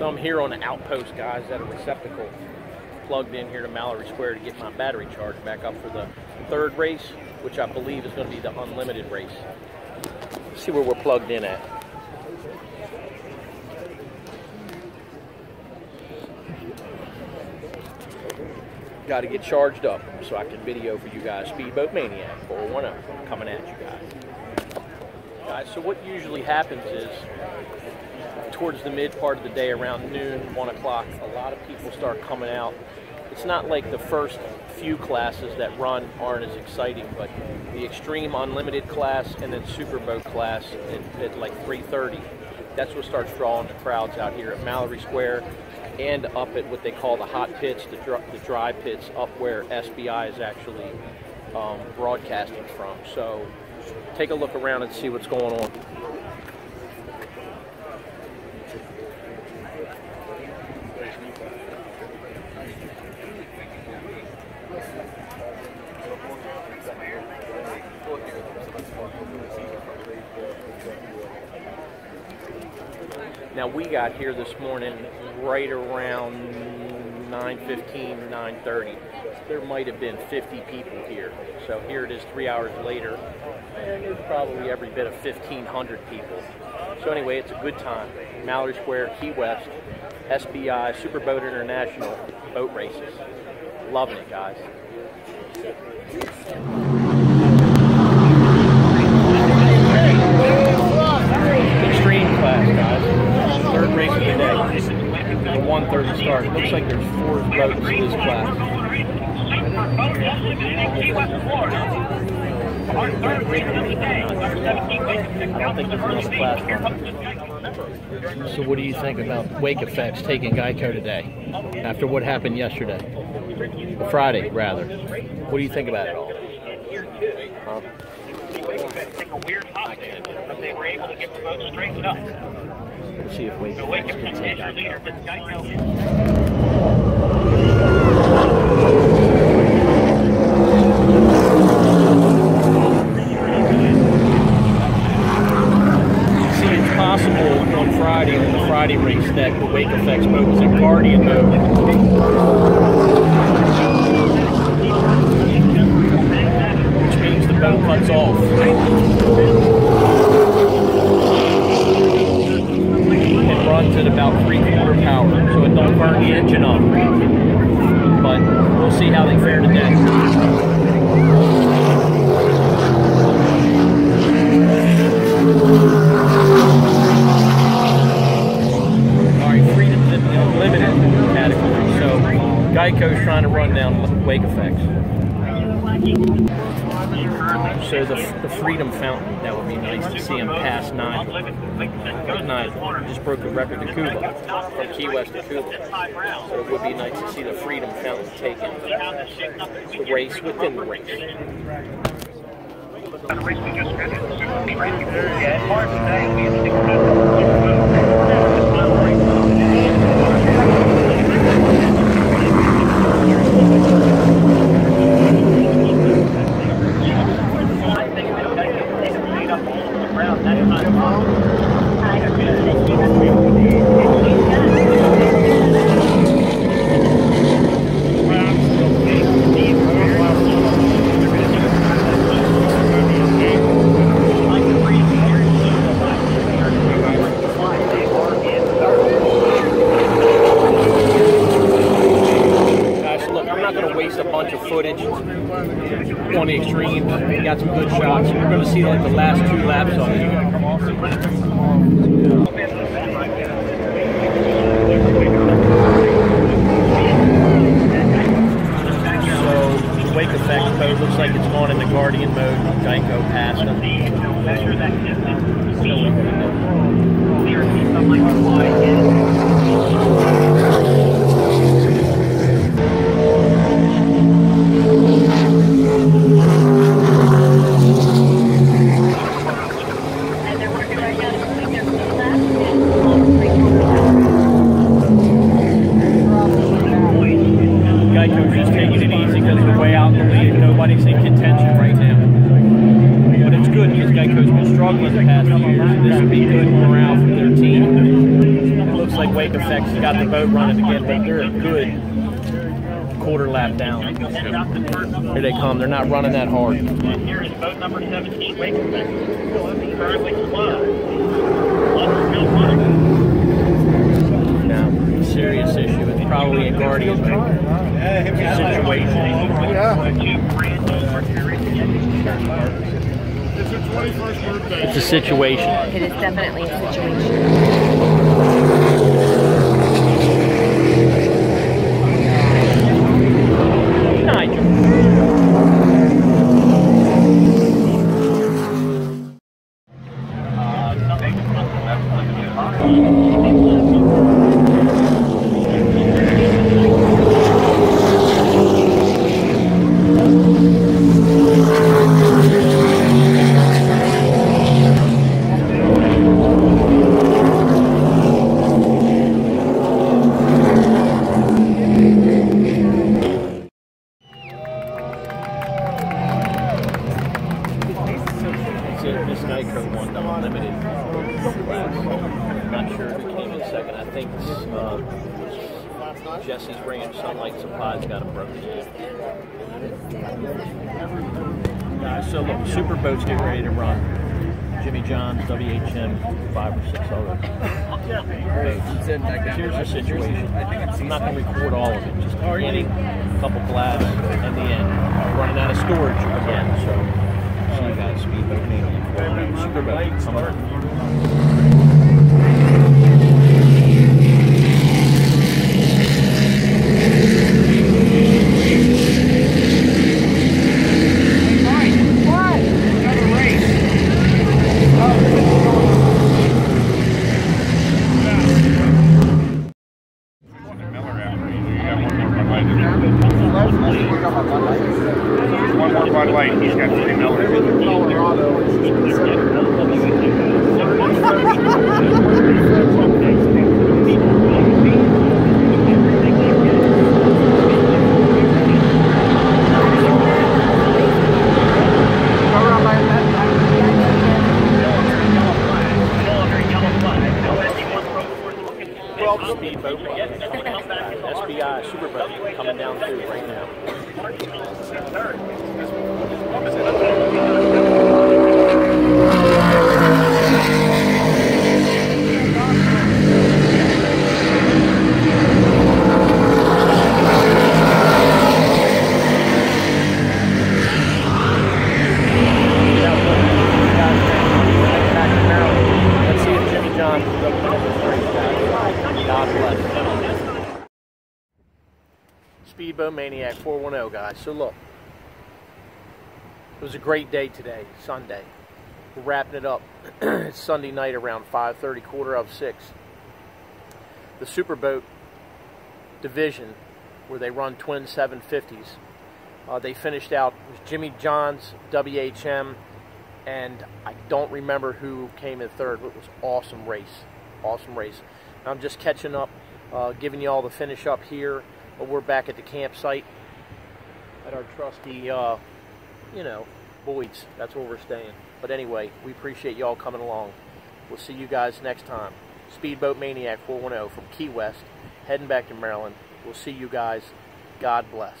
So I'm here on the outpost, guys, at a receptacle plugged in here to Mallory Square to get my battery charged back up for the third race, which I believe is going to be the unlimited race. Let's see where we're plugged in at. Got to get charged up so I can video for you guys. Speedboat Maniac 410 coming at you guys. Guys, so what usually happens is towards the mid part of the day, around noon, 1 o'clock, a lot of people start coming out. It's not like the first few classes that run aren't as exciting, but the Extreme Unlimited class and then Superboat class at, at like 3.30, that's what starts drawing the crowds out here at Mallory Square and up at what they call the hot pits, the, dry, the dry pits, up where SBI is actually um, broadcasting from. So take a look around and see what's going on. Now we got here this morning right around 9.15, 9.30. There might have been 50 people here. So here it is three hours later, and there's probably every bit of 1,500 people. So anyway, it's a good time. Mallory Square, Key West, SBI, Superboat International boat races. Loving it, guys. Race of the day. The 130 start. It looks like there's four boats in this class. I So what do you think about wake effects taking Geico today? After what happened yesterday? Friday, rather. What do you think about it all? Huh? take a weird hop but they were able to get the boat straightened up. Let's see if wake wake can take is your leader, Geico. but Geico See, it's possible on Friday, on the Friday race, that the wake effects boat was in guardian mode. Which means the boat cuts off. Runs at about three quarter power, so it don't burn the engine up. But we'll see how they fare today. All right, freedom in the unlimited. So Geico's trying to run down wake effects. So the, the Freedom Fountain, that would be nice to see him pass nine. Nine just broke the record to Cuba, from Key West to Cuba. So it would be nice to see the Freedom Fountain taken the race within the race. the race we just finished. Yeah, hard today. We have six Guys, look, I'm not going to waste a bunch of footage on the extreme. Got some good shots. We're going to see like the last two laps of it. So the wake effect mode looks like it's gone into Guardian mode. Geico passed them. Like Wake Effects has got the boat running again, but they're a good quarter lap down. Here they come. They're not running that hard. Here is boat number 17, Wake Effect. Currently serious issue. It's probably a guardian situation. Two brand new Mercury. It's her 21st birthday. It's a situation. It is definitely a situation. Nitro won the unlimited class. Not sure who came in second. I think uh, Jesse's Ranch Sunlight Supplies got a broken. Guys, so look, super boats getting ready to run. Jimmy John's, WHM, five or six other boats. Here's the situation. I'm not going to record all of it. Just a couple blasts, at the end. Running out of storage again, so guys. Speedboat Super boat. On. Miller after you. You got one One more Bud Light. He's got three Miller. Speedboat Mania. SBI Super Boat coming down through right now. Let's see if Jimmy John can go finish this race, guys. God bless. Speedboat Maniac 410, guys. So look, it was a great day today, Sunday. We're wrapping it up. it's Sunday night around 5:30, quarter of six. The Superboat division, where they run twin 750s, uh, they finished out Jimmy John's WHM, and I don't remember who came in third, but it was awesome race, awesome race. I'm just catching up, uh, giving you all the finish up here. But we're back at the campsite at our trusty, uh, you know, Boyd's. That's where we're staying. But anyway, we appreciate y'all coming along. We'll see you guys next time. Speedboat Maniac 410 from Key West, heading back to Maryland. We'll see you guys. God bless.